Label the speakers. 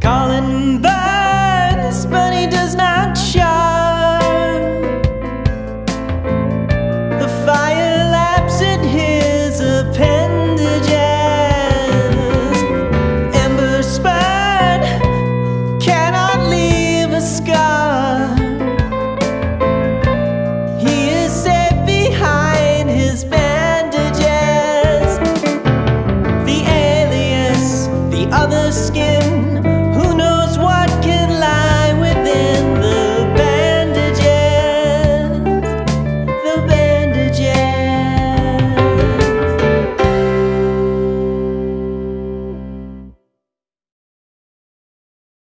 Speaker 1: Colin burns, but he does not show. The fire laps at his appendages. Ember spurred cannot leave a scar. He is safe behind his bandages. The alias, the other skin.